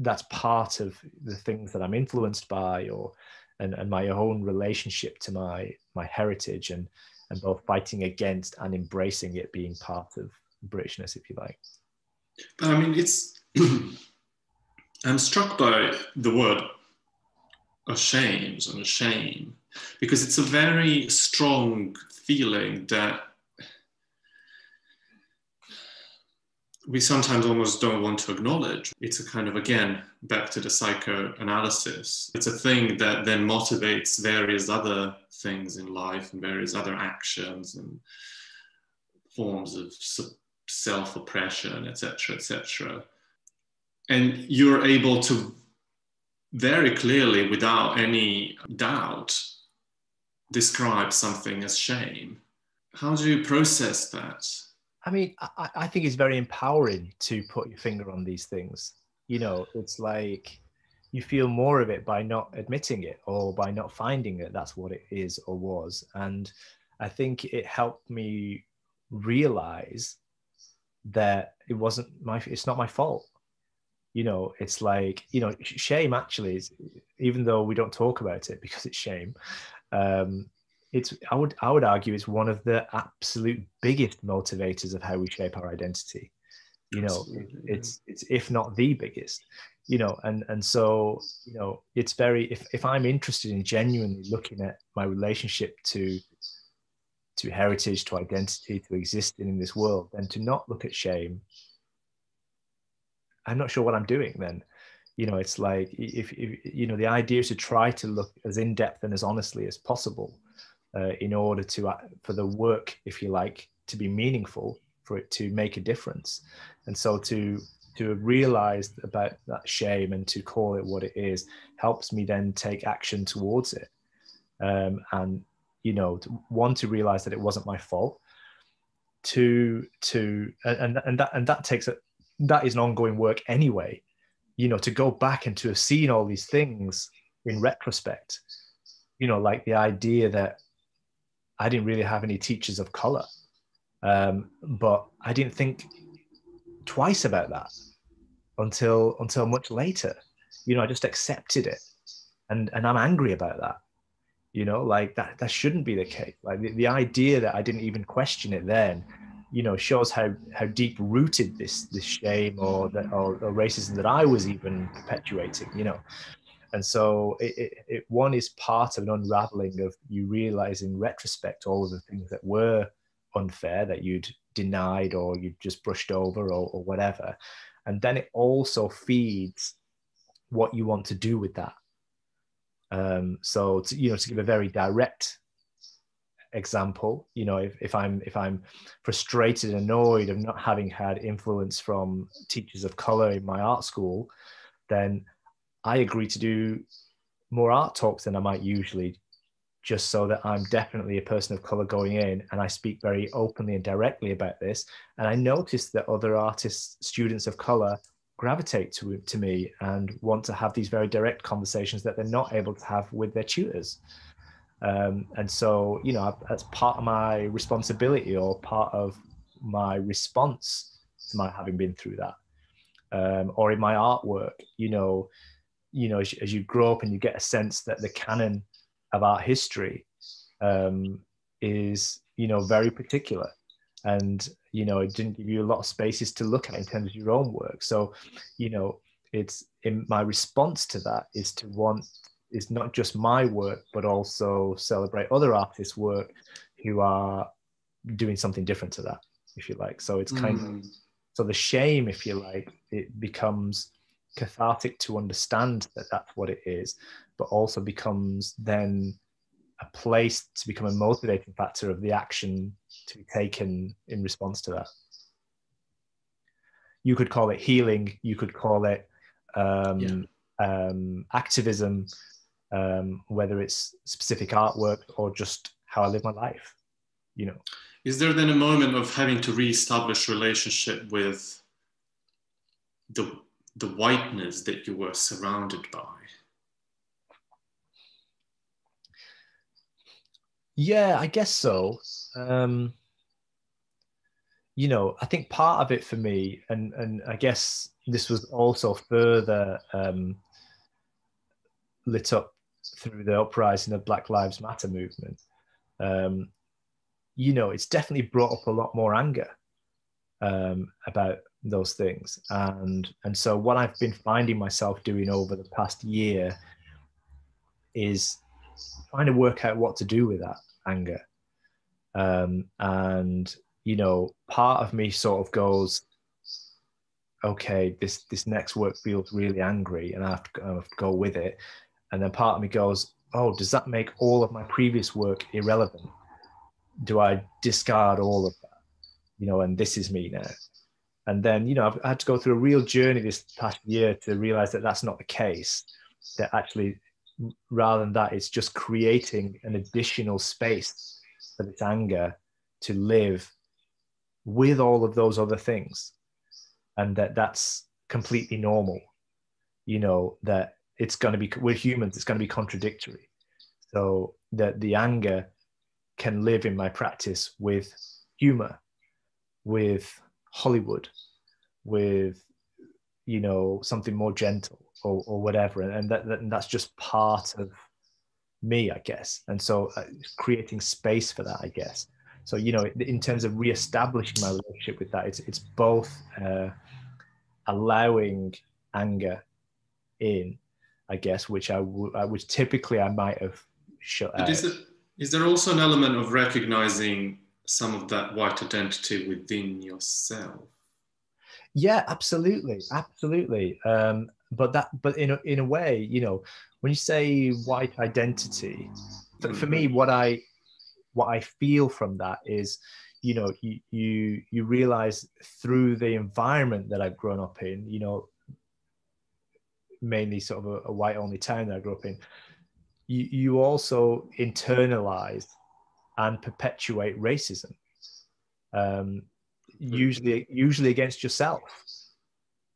that's part of the things that i'm influenced by or and, and my own relationship to my my heritage and and both fighting against and embracing it being part of britishness if you like. But i mean it's [clears throat] i'm struck by the word ashamed and shame because it's a very strong feeling that we sometimes almost don't want to acknowledge. It's a kind of, again, back to the psychoanalysis. It's a thing that then motivates various other things in life and various other actions and forms of self oppression, etc., etc. And you're able to very clearly, without any doubt, describe something as shame. How do you process that? I mean, I, I, think it's very empowering to put your finger on these things. You know, it's like you feel more of it by not admitting it or by not finding it. That's what it is or was. And I think it helped me realize that it wasn't my, it's not my fault you know it's like you know shame actually is even though we don't talk about it because it's shame um it's i would i would argue it's one of the absolute biggest motivators of how we shape our identity. You know it's it's if not the biggest you know and and so you know it's very if, if i'm interested in genuinely looking at my relationship to to heritage to identity to existing in this world then to not look at shame I'm not sure what I'm doing then. You know, it's like if, if you know the idea is to try to look as in depth and as honestly as possible uh, in order to uh, for the work, if you like, to be meaningful, for it to make a difference, and so to to have realized about that shame and to call it what it is helps me then take action towards it. Um, and you know to, one to realize that it wasn't my fault. To to and and that and that takes a, that is an ongoing work anyway. You know to go back and to have seen all these things in retrospect you know like the idea that i didn't really have any teachers of color um, but i didn't think twice about that until until much later. You know i just accepted it and and i'm angry about that. You know like that that shouldn't be the case. Like the, the idea that i didn't even question it then you know shows how how deep rooted this this shame or that or, or, racism that I was even perpetuating you know and so it, it, it, one is part of an unraveling of you realize in retrospect all of the things that were unfair that you'd denied or you'd just brushed over or, or whatever. And then it also feeds what you want to do with that. Um, so to, you know to give a very direct example you know if, if i'm if i'm frustrated and annoyed of not having had influence from teachers of color in my art school then i agree to do more art talks than i might usually just so that I'm definitely a person of color going in and I speak very openly and directly about this. And I noticed that other artists, students of color, gravitate to, to me and want to have these very direct conversations that they're not able to have with their tutors. Um, and so, you know, that's part of my responsibility or part of my response to my having been through that. Um, or in my artwork, you know, you know, as, as, you grow up and you get a sense that the canon of art history um, is, you know, very particular. And, you know, it didn't give you a lot of spaces to look at in terms of your own work. So, you know, it's in my response to that is to want is not just my work, but also celebrate other artists' work who are doing something different to that, if you like. So it's kind mm. of so the shame, if you like, it becomes cathartic to understand that that's what it is, but also becomes then a place to become a motivating factor of the action to be taken in response to that. You could call it healing. You could call it um, yeah. um, activism um, whether it's specific artwork or just how I live my life, you know. Is there then a moment of having to re-establish relationship with the the whiteness that you were surrounded by? Yeah, I guess so. Um, you know, I think part of it for me, and and I guess this was also further um, lit up through the uprising of Black Lives Matter movement, um, you know, it's definitely brought up a lot more anger um, about those things. And and so what I've been finding myself doing over the past year is trying to work out what to do with that anger. Um, and you know, part of me sort of goes, okay, this this next work feels really angry, and I have to, I have to go with it. And then part of me goes, oh, does that make all of my previous work irrelevant? Do I discard all of that? You know, and this is me now. And then, you know, I've had to go through a real journey this past year to realize that that's not the case. That actually, rather than that, it's just creating an additional space for this anger to live with all of those other things. And that that's completely normal. You know, that it's going to be we're humans it's going to be contradictory so that the anger can live in my practice with humor with hollywood with you know something more gentle or, or whatever. And, that, that and that's just part of me i guess. And so uh, creating space for that i guess. So you know in terms of reestablishing my relationship with that it's it's both uh, allowing anger in I guess, which I would, which typically I might have shut out. Is, it, is there also an element of recognizing some of that white identity within yourself? Yeah, absolutely, absolutely. Um, but that, but in a, in a way, you know, when you say white identity, for, for me, mm-hmm. what I what I feel from that is, you know, you you you realize through the environment that I've grown up in, you know, mainly sort of a, a white only town that I grew up in, you, you also internalize and perpetuate racism. Um, usually, usually against yourself.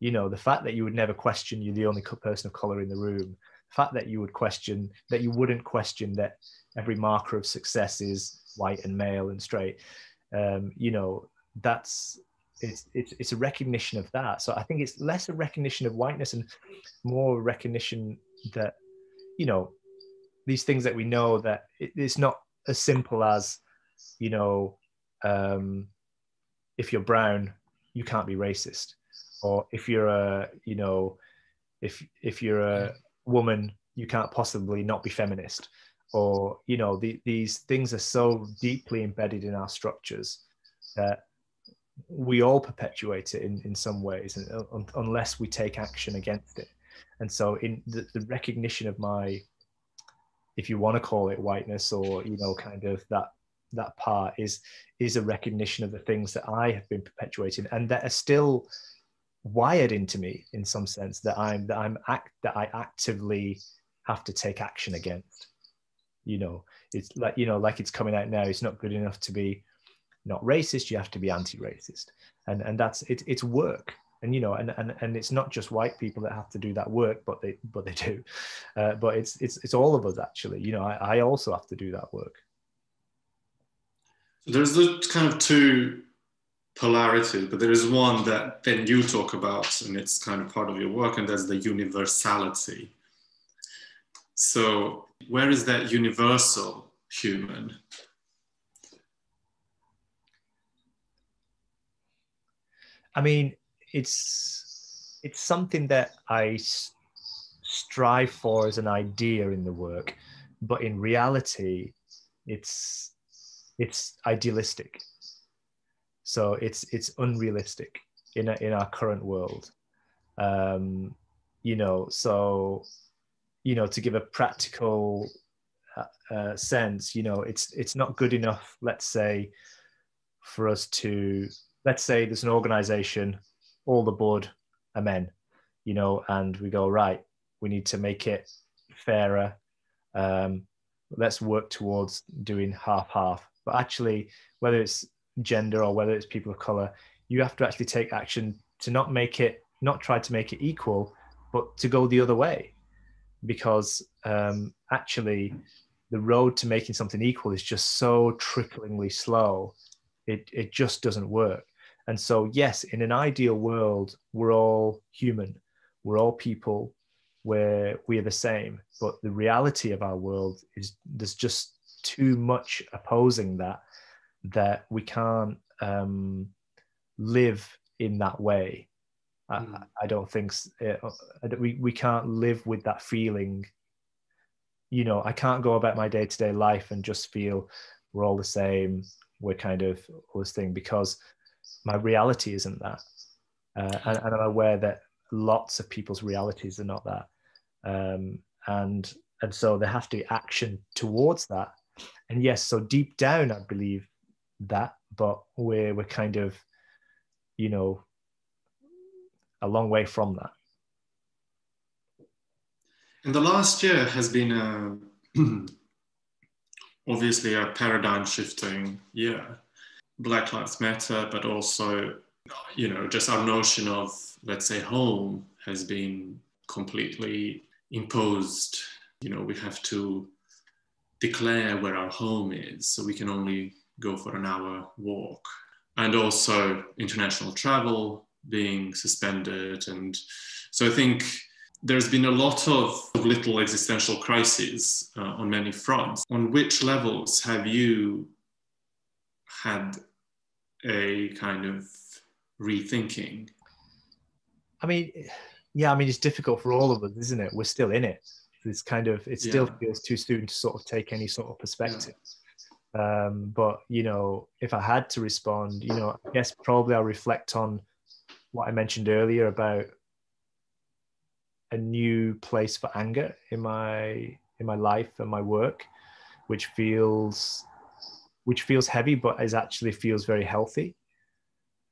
You know, the fact that you would never question you're the only person of color in the room, the fact that you would question that you wouldn't question that every marker of success is white and male and straight. Um, you know, that's it's, it's it's a recognition of that. So I think it's less a recognition of whiteness and more recognition that you know these things that we know that it, it's not as simple as you know um, if you're brown you can't be racist. Or if you're a you know if if you're a woman you can't possibly not be feminist. Or you know the, these things are so deeply embedded in our structures that we all perpetuate it in, in some ways and, unless we take action against it. And so in the, the, recognition of my if you want to call it whiteness or you know kind of that that part is is a recognition of the things that i have been perpetuating and that are still wired into me in some sense that i'm that i'm act that i actively have to take action against. You know it's like you know like it's coming out now it's not good enough to be not racist you have to be anti-racist. And and that's it, it's work and you know and, and and it's not just white people that have to do that work but they but they [laughs] do. Uh, but it's it's it's all of us actually. You know I, I also have to do that work. So there's the kind of two polarity but there is one that then you talk about and it's kind of part of your work and that's the universality. So where is that universal human? I mean, it's it's something that I strive for as an idea in the work, but in reality, it's it's idealistic. So it's it's unrealistic in a, in our current world. Um, you know, so you know, to give a practical uh, uh, sense, you know, it's it's not good enough. Let's say for us to let's say there's an organization, all the board are men, you know, and we go, right, we need to make it fairer. Um, let's work towards doing half half. But actually, whether it's gender or whether it's people of color, you have to actually take action to not make it, not try to make it equal, but to go the other way. Because um, actually, the road to making something equal is just so tricklingly slow. It, it just doesn't work. And so, yes, in an ideal world, we're all human, we're all people, where we are the same. But the reality of our world is there's just too much opposing that that we can't um, live in that way. Mm. I, hmm. I, don't think uh, we we can't live with that feeling. You know, I can't go about my day to day life and just feel we're all the same. We're kind of all this thing because my reality isn't that. Uh, and, and, I'm aware that lots of people's realities are not that. Um, and and so there has to be action towards that. And yes, so deep down, I believe that, but we're we're kind of, you know, a long way from that. And the last year has been a, [clears throat] obviously a paradigm shifting year. Black Lives Matter, but also, you know, just our notion of, let's say, home has been completely imposed. You know, we have to declare where our home is, so we can only go for an hour walk. And also international travel being suspended. And so I think there's been a lot of little existential crises uh, on many fronts. On which levels have you had a kind of rethinking? I mean, yeah, I mean, it's difficult for all of us, isn't it? We're still in it. It's kind of, it still yeah. feels too soon to sort of take any sort of perspective. Yeah. Um, but, you know, if I had to respond, you know, I guess probably I'll reflect on what I mentioned earlier about a new place for anger in my in my life and my work, which feels which feels heavy, but is actually feels very healthy.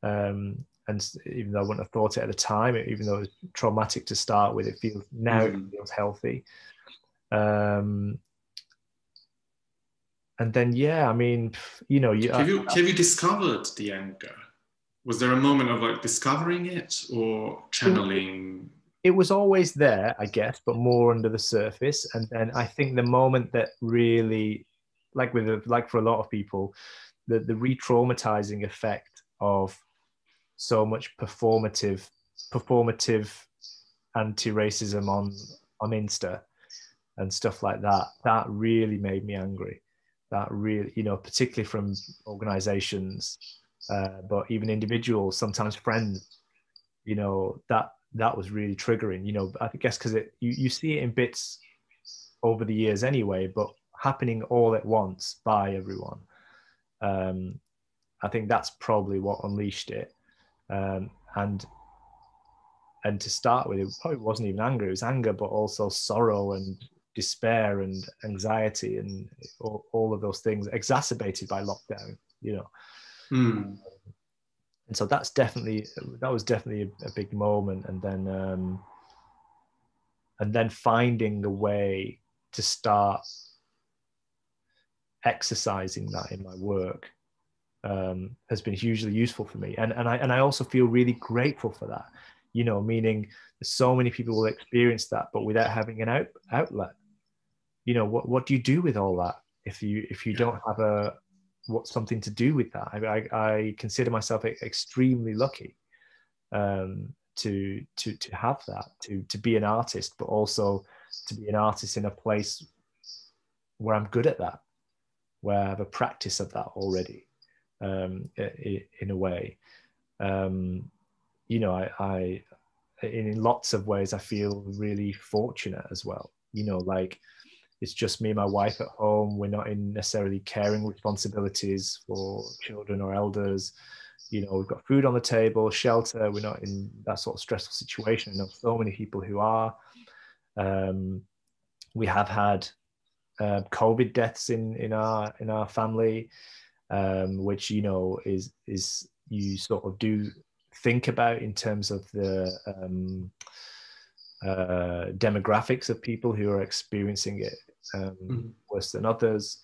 Um, and even though I wouldn't have thought it at the time, even though it was traumatic to start with, it feels now mm. it feels healthy. Um, and then yeah, I mean, you know, you have you have you discovered the anger? Was there a moment of like discovering it or channeling? It was always there, I guess, but more under the surface. And then I think the moment that really like with like for a lot of people, the the re-traumatizing effect of so much performative performative anti-racism on on Insta and stuff like that. That really made me angry. That really, you know, particularly from organizations, uh, but even individuals, sometimes friends, you know, that that was really triggering. You know, I guess because it you, you see it in bits over the years anyway, but happening all at once by everyone. Um, I think that's probably what unleashed it. Um, and and to start with, it probably wasn't even anger; it was anger, but also sorrow and despair and anxiety and all, all of those things exacerbated by lockdown. You know. Mm. and so that's definitely that was definitely a, a big moment, and then um, and then finding a way to start exercising that in my work um, has been hugely useful for me. And, and, I, and I also feel really grateful for that, you know, meaning so many people will experience that, but without having an out, outlet. You know, what, what do you do with all that if you if you don't have a what something to do with that? I, I, I consider myself extremely lucky um, to to to have that to to be an artist, but also to be an artist in a place where I'm good at that, where I have a practice of that already um, in a way. Um, you know, I, I, in lots of ways, I feel really fortunate as well. You know, like it's just me and my wife at home. We're not in necessarily caring responsibilities for children or elders. You know, we've got food on the table, shelter. We're not in that sort of stressful situation. I know so many people who are. Um, we have had uh, COVID deaths in in our in our family um, which you know is is you sort of do think about in terms of the um, uh, demographics of people who are experiencing it um, mm-hmm. worse than others.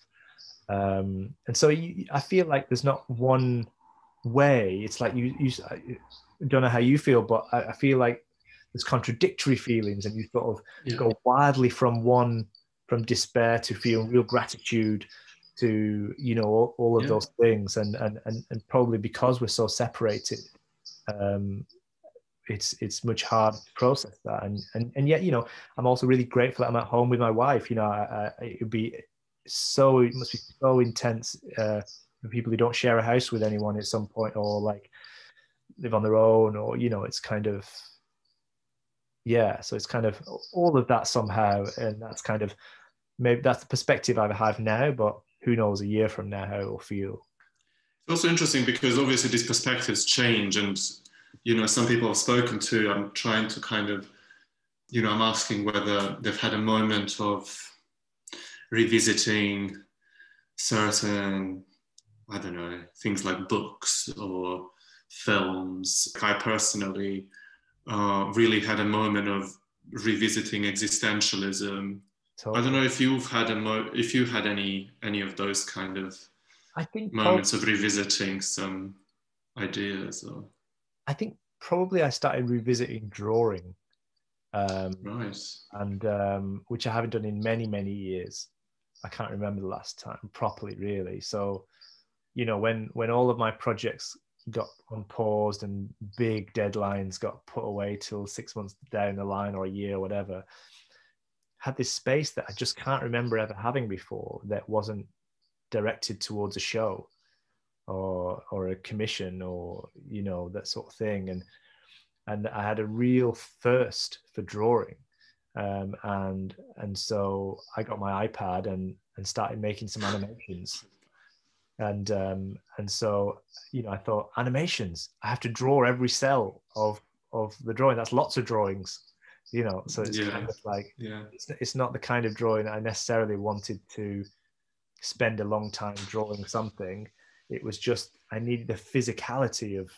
Um, and so you, I feel like there's not one way. It's like you, you I don't know how you feel, but I, I feel like there's contradictory feelings, and you sort of yeah. go wildly from one from despair to feeling real gratitude to you know all, all of yeah. those things. And, and and and probably because we're so separated um it's it's much harder to process that. And and, and yet you know i'm also really grateful that i'm at home with my wife. You know I, I, it would be so it must be so intense uh for people who don't share a house with anyone at some point or like live on their own or you know it's kind of yeah so it's kind of all of that somehow and that's kind of maybe that's the perspective i have now but who knows a year from now how it will feel. It's also interesting because obviously these perspectives change, and you know, some people I've spoken to, I'm trying to kind of, you know, I'm asking whether they've had a moment of revisiting certain, I don't know, things like books or films. I personally uh, really had a moment of revisiting existentialism. I don't know if you've had a mo- if you had any any of those kind of I think moments of revisiting some ideas or I think probably I started revisiting drawing. Um, right. And um, which I haven't done in many many years. I can't remember the last time properly, really. So, you know, when when all of my projects got unpaused and big deadlines got put away till six months down the line or a year or whatever, had this space that I just can't remember ever having before that wasn't directed towards a show or or a commission or you know that sort of thing. And and I had a real thirst for drawing. Um, and and so I got my iPad and and started making some animations and um, and so you know I thought animations I have to draw every cell of of the drawing. That's lots of drawings you know so it's yeah. kind of like yeah. it's, it's not the kind of drawing i necessarily wanted to spend a long time drawing something. It was just i needed the physicality of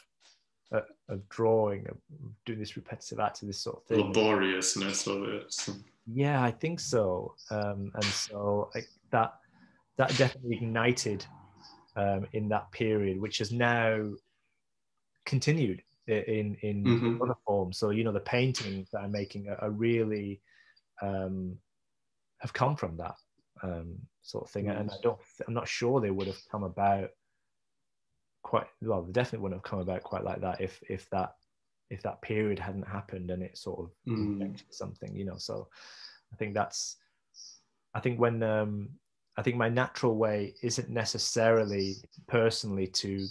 uh, of drawing of doing this repetitive act of this sort of thing. Laboriousness of it. Yeah i think so. Um, and so I, that that definitely ignited um, in that period which has now continued in in mm-hmm. other forms. So you know the paintings that I'm making are, are really um, have come from that um, sort of thing, mm-hmm. and I don't I'm not sure they would have come about quite well. They definitely wouldn't have come about quite like that if if that if that period hadn't happened and it sort of mm. something, you know. So I think that's I think when um, I think my natural way isn't necessarily personally to